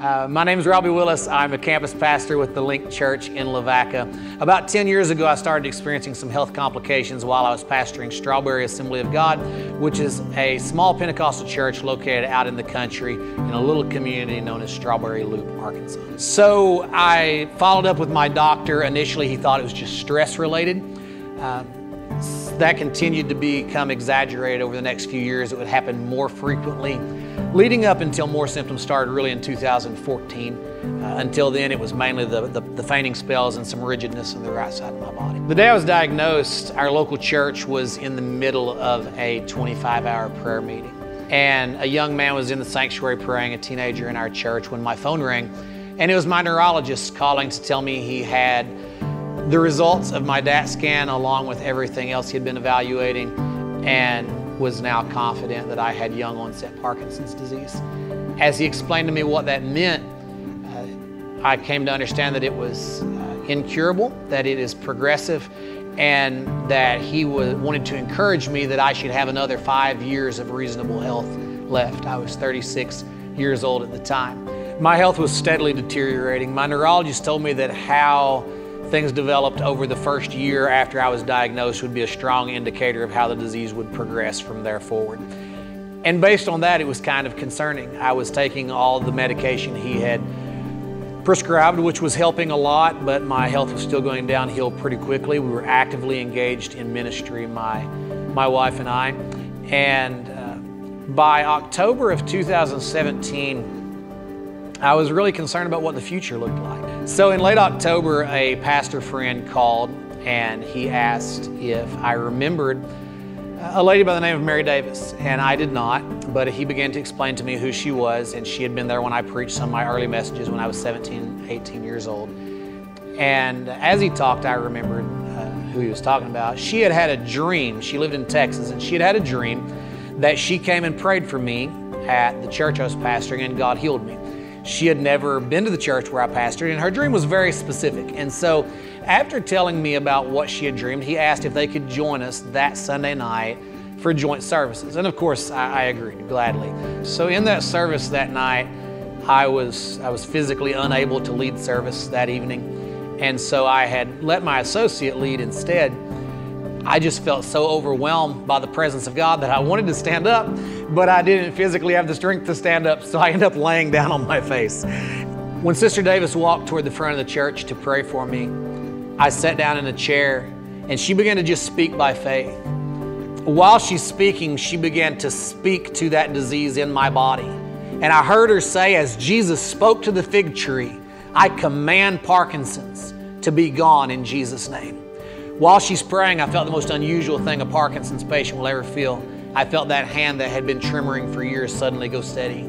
Uh, my name is Robbie Willis. I'm a campus pastor with the Link Church in Lavaca. About 10 years ago, I started experiencing some health complications while I was pastoring Strawberry Assembly of God, which is a small Pentecostal church located out in the country in a little community known as Strawberry Loop, Arkansas. So I followed up with my doctor. Initially, he thought it was just stress related. Uh, that continued to become exaggerated over the next few years. It would happen more frequently, leading up until more symptoms started really in 2014. Uh, until then, it was mainly the, the, the, fainting spells and some rigidness on the right side of my body. The day I was diagnosed, our local church was in the middle of a 25 hour prayer meeting. And a young man was in the sanctuary praying, a teenager in our church, when my phone rang. And it was my neurologist calling to tell me he had the results of my DAT scan, along with everything else he had been evaluating, and was now confident that I had young onset Parkinson's disease. As he explained to me what that meant, uh, I came to understand that it was uh, incurable, that it is progressive, and that he was, wanted to encourage me that I should have another five years of reasonable health left. I was 36 years old at the time. My health was steadily deteriorating. My neurologist told me that how things developed over the first year after I was diagnosed would be a strong indicator of how the disease would progress from there forward. And based on that, it was kind of concerning. I was taking all the medication he had prescribed, which was helping a lot, but my health was still going downhill pretty quickly. We were actively engaged in ministry, my, my wife and I. And uh, by October of 2017, I was really concerned about what the future looked like. So in late October, a pastor friend called and he asked if I remembered a lady by the name of Mary Davis, and I did not, but he began to explain to me who she was, and she had been there when I preached some of my early messages when I was 17, 18 years old. And as he talked, I remembered uh, who he was talking about. She had had a dream. She lived in Texas, and she had had a dream that she came and prayed for me at the church I was pastoring, and God healed me. She had never been to the church where I pastored, and her dream was very specific. And so, after telling me about what she had dreamed, he asked if they could join us that Sunday night for joint services. And of course, I, I agreed gladly. So, in that service that night, I was, I was physically unable to lead service that evening. And so I had let my associate lead instead. I just felt so overwhelmed by the presence of God that I wanted to stand up, but I didn't physically have the strength to stand up, so I ended up laying down on my face. When Sister Davis walked toward the front of the church to pray for me, I sat down in a chair and she began to just speak by faith. While she's speaking, she began to speak to that disease in my body. And I heard her say, as Jesus spoke to the fig tree, I command Parkinson's to be gone in Jesus' name. While she's praying, I felt the most unusual thing a Parkinson's patient will ever feel. I felt that hand that had been tremoring for years suddenly go steady.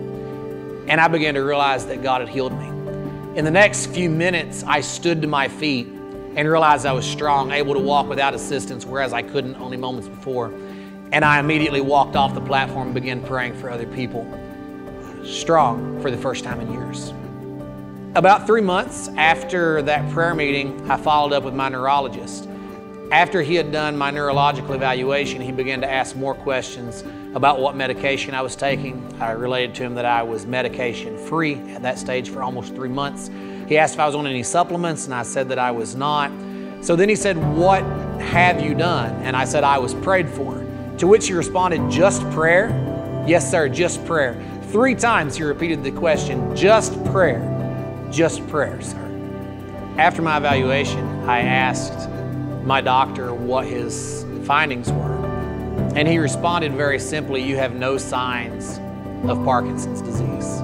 And I began to realize that God had healed me. In the next few minutes, I stood to my feet and realized I was strong, able to walk without assistance, whereas I couldn't only moments before. And I immediately walked off the platform and began praying for other people. Strong for the first time in years. About three months after that prayer meeting, I followed up with my neurologist. After he had done my neurological evaluation, he began to ask more questions about what medication I was taking. I related to him that I was medication free at that stage for almost three months. He asked if I was on any supplements, and I said that I was not. So then he said, What have you done? And I said, I was prayed for. To which he responded, Just prayer? Yes, sir, just prayer. Three times he repeated the question, Just prayer. Just prayer, sir. After my evaluation, I asked my doctor what his findings were. And he responded very simply, You have no signs of Parkinson's disease.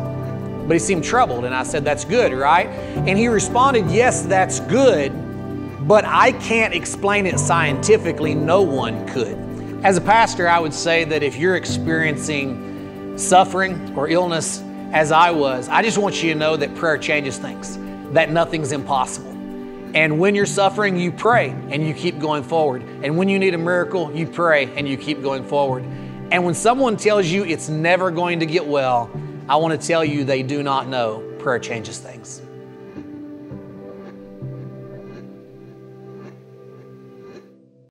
But he seemed troubled, and I said, That's good, right? And he responded, Yes, that's good, but I can't explain it scientifically. No one could. As a pastor, I would say that if you're experiencing suffering or illness as I was, I just want you to know that prayer changes things, that nothing's impossible. And when you're suffering, you pray and you keep going forward. And when you need a miracle, you pray and you keep going forward. And when someone tells you it's never going to get well, I want to tell you they do not know prayer changes things.